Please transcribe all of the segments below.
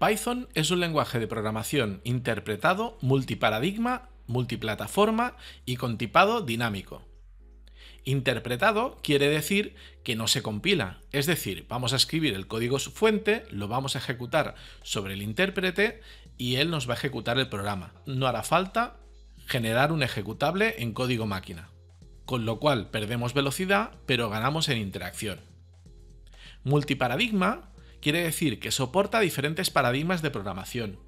Python es un lenguaje de programación interpretado multiparadigma, multiplataforma y con tipado dinámico. Interpretado quiere decir que no se compila, es decir, vamos a escribir el código fuente, lo vamos a ejecutar sobre el intérprete y él nos va a ejecutar el programa. No hará falta generar un ejecutable en código máquina, con lo cual perdemos velocidad pero ganamos en interacción. Multiparadigma quiere decir que soporta diferentes paradigmas de programación.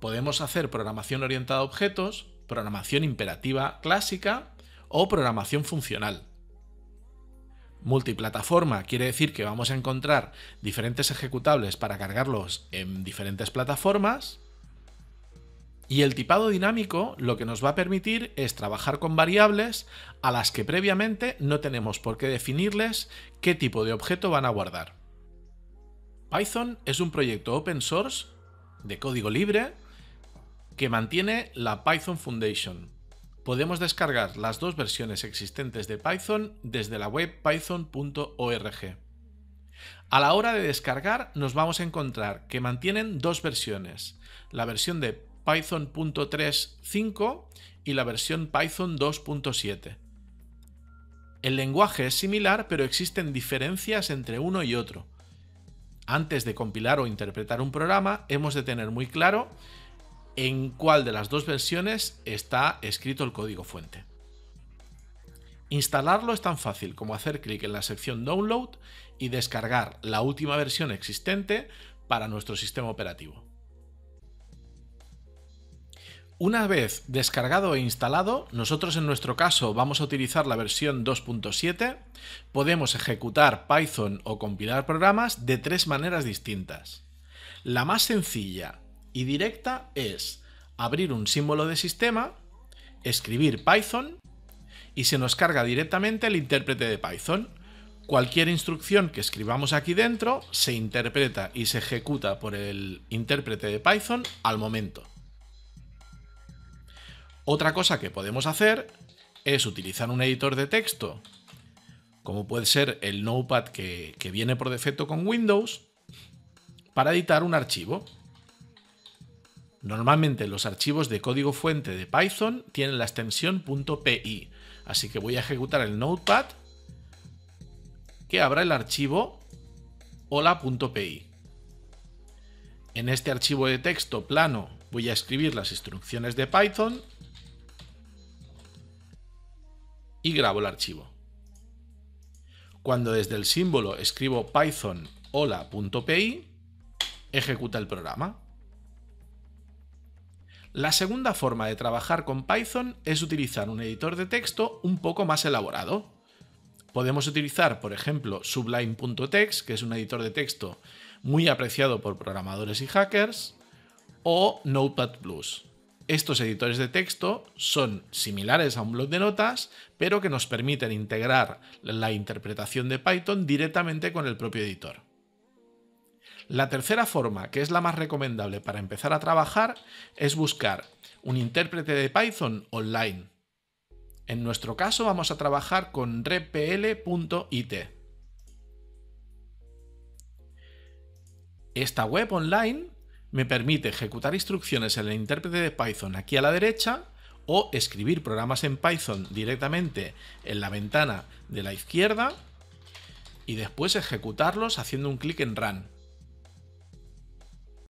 Podemos hacer programación orientada a objetos, programación imperativa clásica o programación funcional. Multiplataforma quiere decir que vamos a encontrar diferentes ejecutables para cargarlos en diferentes plataformas. Y el tipado dinámico lo que nos va a permitir es trabajar con variables a las que previamente no tenemos por qué definirles qué tipo de objeto van a guardar. Python es un proyecto open source de código libre que mantiene la Python Foundation. Podemos descargar las dos versiones existentes de Python desde la web python.org. A la hora de descargar nos vamos a encontrar que mantienen dos versiones, la versión de Python.3.5 y la versión Python 2.7. El lenguaje es similar pero existen diferencias entre uno y otro antes de compilar o interpretar un programa, hemos de tener muy claro en cuál de las dos versiones está escrito el código fuente. Instalarlo es tan fácil como hacer clic en la sección Download y descargar la última versión existente para nuestro sistema operativo. Una vez descargado e instalado, nosotros en nuestro caso vamos a utilizar la versión 2.7, podemos ejecutar Python o compilar programas de tres maneras distintas. La más sencilla y directa es abrir un símbolo de sistema, escribir Python y se nos carga directamente el intérprete de Python. Cualquier instrucción que escribamos aquí dentro se interpreta y se ejecuta por el intérprete de Python al momento. Otra cosa que podemos hacer es utilizar un editor de texto, como puede ser el Notepad que, viene por defecto con Windows, para editar un archivo. Normalmente los archivos de código fuente de Python tienen la extensión .py, así que voy a ejecutar el Notepad que abra el archivo hola.py. En este archivo de texto plano voy a escribir las instrucciones de Python y grabo el archivo. Cuando desde el símbolo escribo python hola.py, ejecuta el programa. La segunda forma de trabajar con Python es utilizar un editor de texto un poco más elaborado. Podemos utilizar, por ejemplo, Sublime.text, que es un editor de texto muy apreciado por programadores y hackers, o Notepad Plus. Estos editores de texto son similares a un blog de notas, pero que nos permiten integrar la interpretación de Python directamente con el propio editor. La tercera forma, que es la más recomendable para empezar a trabajar, es buscar un intérprete de Python online. En nuestro caso vamos a trabajar con repl.it. Esta web online me permite ejecutar instrucciones en el intérprete de Python aquí a la derecha o escribir programas en Python directamente en la ventana de la izquierda y después ejecutarlos haciendo un clic en Run.